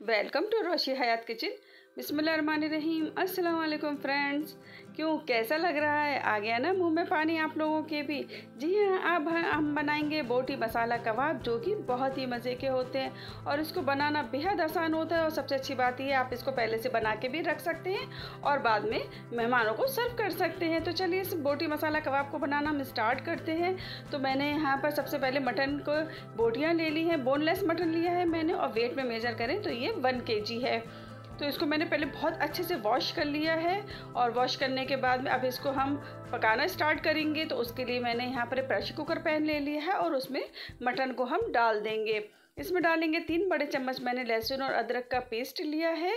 Welcome to Roshi Hayat kitchen बिस्मिल्लाहिर्रहमानिर्रहीम। अस्सलाम friends. क्यों? कैसा लग रहा है? आ गया ना मुँह में पानी आप लोगों के भी। जी हाँ अब हम बनाएँगे बोटी मसाला कबाब, जो कि बहुत ही मज़े के होते हैं। और इसको बनाना बेहद आसान होता है और सबसे अच्छी बात यह आप इसको पहले से बना के भी रख सकते हैं और बाद में मेहमानों को सर्व कर सकते हैं। तो चलिए इस बोटी मसाला कबाब को बनाना हम स्टार्ट करते हैं। तो मैंने यहाँ पर सबसे पहले मटन को, बोटियाँ ले ली हैं। बोनलेस मटन लिया है मैंने और वेट में मेजर करें तो ये वन के है। तो इसको मैंने पहले बहुत अच्छे से वॉश कर लिया है और वॉश करने के बाद में अब इसको हम पकाना स्टार्ट करेंगे तो उसके लिए मैंने यहाँ पर प्रेशर कुकर पैन ले लिया है और उसमें मटन को हम डाल देंगे। इसमें डालेंगे तीन बड़े चम्मच मैंने लहसुन और अदरक का पेस्ट लिया है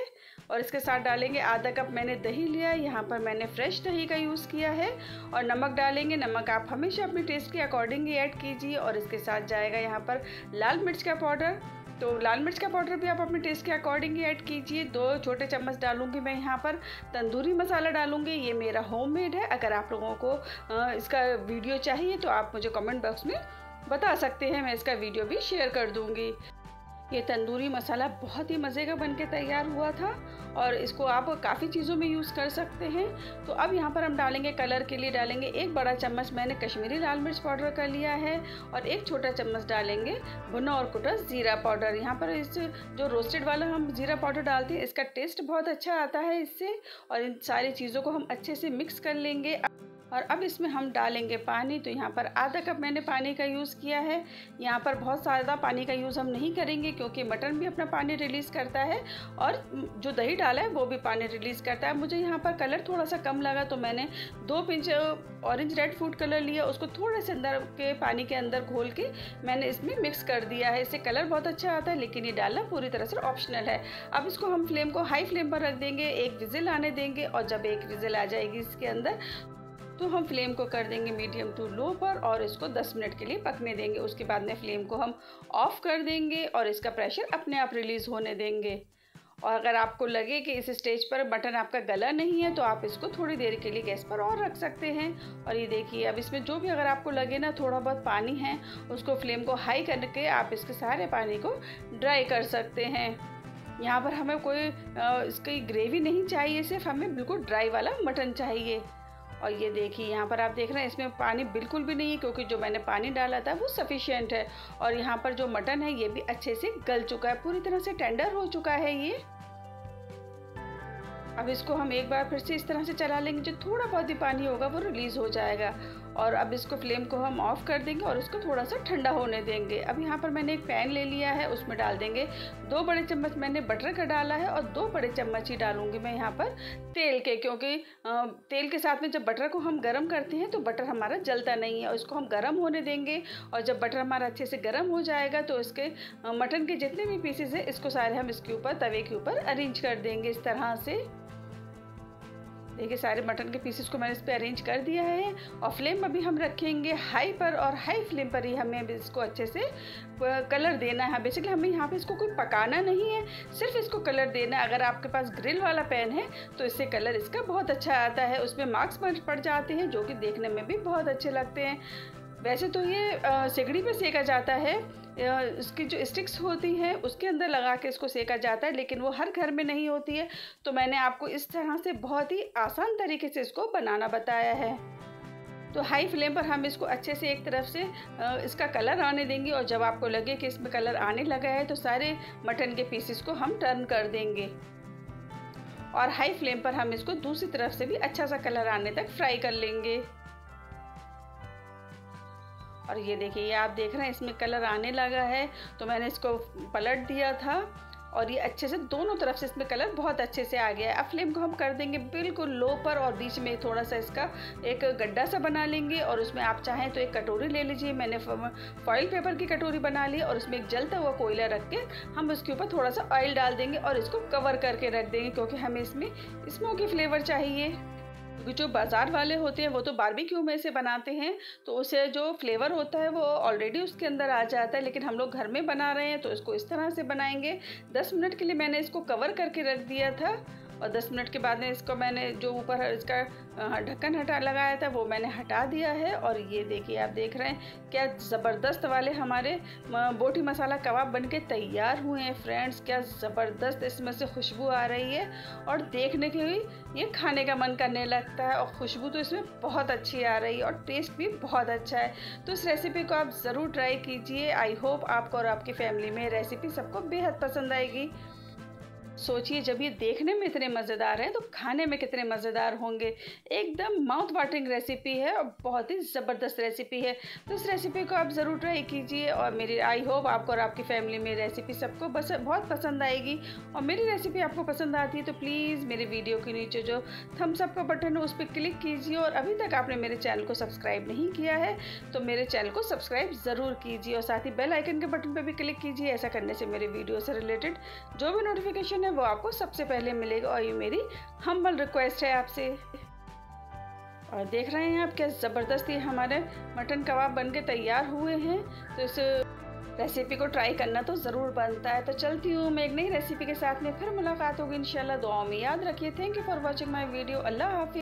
और इसके साथ डालेंगे आधा कप मैंने दही लिया है। यहाँ पर मैंने फ्रेश दही का यूज़ किया है और नमक डालेंगे। नमक आप हमेशा अपने टेस्ट के अकॉर्डिंग ही ऐड कीजिए और इसके साथ जाएगा यहाँ पर लाल मिर्च का पाउडर तो लाल मिर्च का पाउडर भी आप अपने टेस्ट के अकॉर्डिंग ही ऐड कीजिए। दो छोटे चम्मच डालूँगी मैं यहाँ पर। तंदूरी मसाला डालूँगी, ये मेरा होममेड है। अगर आप लोगों को इसका वीडियो चाहिए तो आप मुझे कमेंट बॉक्स में बता सकते हैं। मैं इसका वीडियो भी शेयर कर दूँगी। ये तंदूरी मसाला बहुत ही मज़े का बन के तैयार हुआ था और इसको आप काफ़ी चीज़ों में यूज़ कर सकते हैं। तो अब यहाँ पर हम डालेंगे कलर के लिए डालेंगे एक बड़ा चम्मच मैंने कश्मीरी लाल मिर्च पाउडर का लिया है और एक छोटा चम्मच डालेंगे भुना और कुटा ज़ीरा पाउडर। यहाँ पर इस जो रोस्टेड वाला हम ज़ीरा पाउडर डालते हैं, इसका टेस्ट बहुत अच्छा आता है इससे और इन सारी चीज़ों को हम अच्छे से मिक्स कर लेंगे। और अब इसमें हम डालेंगे पानी तो यहाँ पर आधा कप मैंने पानी का यूज़ किया है। यहाँ पर बहुत ज़्यादा पानी का यूज़ हम नहीं करेंगे, क्योंकि मटन भी अपना पानी रिलीज़ करता है और जो दही डाला है, वो भी पानी रिलीज़ करता है। मुझे यहाँ पर कलर थोड़ा सा कम लगा तो मैंने दो pinch orange red food colour लिया, उसको थोड़े से अंदर के पानी के अंदर घोल के मैंने इसमें मिक्स कर दिया है। इससे कलर बहुत अच्छा आता है, लेकिन ये डालना पूरी तरह से ऑप्शनल है। अब इसको हम फ्लेम को हाई फ्लेम पर रख देंगे, एक विज़िल आने देंगे और जब एक विज़िल आ जाएगी इसके अंदर तो हम फ्लेम को कर देंगे मीडियम टू लो पर और इसको 10 मिनट के लिए पकने देंगे। उसके बाद में फ्लेम को हम ऑफ़ कर देंगे और इसका प्रेशर अपने आप रिलीज़ होने देंगे। और अगर आपको लगे कि इस स्टेज पर मटन आपका गला नहीं है तो आप इसको थोड़ी देर के लिए गैस पर और रख सकते हैं। और ये देखिए, अब इसमें जो भी अगर आपको लगे ना, थोड़ा बहुत पानी है, उसको फ्लेम को हाई करके आप इसके सारे पानी को ड्राई कर सकते हैं। यहाँ पर हमें कोई इसकी ग्रेवी नहीं चाहिए, सिर्फ़ हमें बिल्कुल ड्राई वाला मटन चाहिए। और ये देखिए, यहाँ पर आप देख रहे हैं, इसमें पानी बिल्कुल भी नहीं है, क्योंकि जो मैंने पानी डाला था वो सफिशियंट है। और यहाँ पर जो मटन है, ये भी अच्छे से गल चुका है, पूरी तरह से टेंडर हो चुका है ये। अब इसको हम एक बार फिर से इस तरह से चला लेंगे, जो थोड़ा बहुत ही पानी होगा, वो रिलीज़ हो जाएगा। और अब इसको फ्लेम को हम ऑफ़ कर देंगे और इसको थोड़ा सा ठंडा होने देंगे। अब यहाँ पर मैंने एक पैन ले लिया है, उसमें डाल देंगे। दो बड़े चम्मच मैंने बटर का डाला है और दो बड़े चम्मच ही डालूँगी मैं यहाँ पर तेल के, क्योंकि तेल के साथ में जब बटर को हम गर्म करते हैं तो बटर हमारा जलता नहीं है और इसको हम गर्म होने देंगे और जब बटर हमारा अच्छे से गर्म हो जाएगा तो इसके मटन के जितने भी पीसेज हैं, इसको सारे हम इसके ऊपर, तवे के ऊपर अरेंज कर देंगे इस तरह से। देखिए, सारे मटन के पीसेस को मैंने इस पर अरेंज कर दिया है और फ्लेम अभी हम रखेंगे हाई पर और हाई फ्लेम पर ही हमें इसको अच्छे से कलर देना है। बेसिकली हमें यहाँ पे इसको कोई पकाना नहीं है, सिर्फ़ इसको कलर देना है। अगर आपके पास ग्रिल वाला पैन है तो इससे कलर इसका बहुत अच्छा आता है। उसमें मार्क्स पड़ जाते हैं, जो कि देखने में भी बहुत अच्छे लगते हैं। वैसे तो ये सिगड़ी पे सेका जाता है इसकी जो स्टिक्स होती हैं, उसके अंदर लगा के इसको सेका जाता है, लेकिन वो हर घर में नहीं होती है। तो मैंने आपको इस तरह से बहुत ही आसान तरीके से इसको बनाना बताया है। तो हाई फ्लेम पर हम इसको अच्छे से एक तरफ़ से इसका कलर आने देंगे और जब आपको लगे कि इसमें कलर आने लगा है तो सारे मटन के पीसेस को हम टर्न कर देंगे। और हाई फ्लेम पर हम इसको दूसरी तरफ़ से भी अच्छा सा कलर आने तक फ्राई कर लेंगे। और ये देखिए, ये आप देख रहे हैं, इसमें कलर आने लगा है। तो मैंने इसको पलट दिया था और ये अच्छे से दोनों तरफ़ से इसमें कलर बहुत अच्छे से आ गया है। अब फ्लेम को हम कर देंगे बिल्कुल लो पर और बीच में थोड़ा सा इसका एक गड्ढा सा बना लेंगे और उसमें आप चाहें तो एक कटोरी ले लीजिए। मैंने फॉइल पेपर की कटोरी बना ली और उसमें एक जलता हुआ कोयला रख के हम उसके ऊपर थोड़ा सा ऑयल डाल देंगे और इसको कवर करके रख देंगे क्योंकि हमें इसमें स्मोकी फ्लेवर चाहिए। जो बाज़ार वाले होते हैं, वो तो बारबेक्यू में से बनाते हैं तो उसे जो फ्लेवर होता है, वो ऑलरेडी उसके अंदर आ जाता है, लेकिन हम लोग घर में बना रहे हैं तो इसको इस तरह से बनाएँगे। दस मिनट के लिए मैंने इसको कवर करके रख दिया था। और दस मिनट के बाद में इसको मैंने जो ऊपर इसका ढक्कन हटा लगाया था, वो मैंने हटा दिया है। और ये देखिए, आप देख रहे हैं क्या ज़बरदस्त वाले हमारे बोटी मसाला कबाब बन के तैयार हुए हैं फ्रेंड्स। क्या ज़बरदस्त इसमें से खुशबू आ रही है। और देखने के भी ये खाने का मन करने लगता है। और खुशबू तो इसमें बहुत अच्छी आ रही है और टेस्ट भी बहुत अच्छा है। तो इस रेसिपी को आप ज़रूर ट्राई कीजिए। आई होप आपको और आपकी फैमिली में रेसिपी सबको बेहद पसंद आएगी। सोचिए, जब ये देखने में इतने मज़ेदार हैं तो खाने में कितने मज़ेदार होंगे। एकदम माउथ वाटरिंग रेसिपी है और बहुत ही ज़बरदस्त रेसिपी है। तो इस रेसिपी को आप ज़रूर ट्राई कीजिए और मेरी आई होप आपको और आपकी फैमिली में रेसिपी सबको बस, बहुत पसंद आएगी। और मेरी रेसिपी आपको पसंद आती है तो प्लीज़ मेरे वीडियो के नीचे जो थम्स अप का बटन है, उस पर क्लिक कीजिए और अभी तक आपने मेरे चैनल को सब्सक्राइब नहीं किया है तो मेरे चैनल को सब्सक्राइब ज़रूर कीजिए और साथ ही बेल आइकन के बटन पर भी क्लिक कीजिए। ऐसा करने से मेरे वीडियो से रिलेटेड जो भी नोटिफिकेशन है, वो आपको सबसे पहले मिलेगा। और ये मेरी हम्बल रिक्वेस्ट है आपसे। और देख रहे हैं आप, क्या ज़बरदस्त हमारे मटन कबाब बन के तैयार हुए हैं। तो इस रेसिपी को ट्राई करना तो ज़रूर बनता है। तो चलती हूँ मैं एक नई रेसिपी के साथ में। फिर मुलाकात होगी इंशाल्लाह। दुआ में याद रखिए। Thank you for watching my video Allah हाफि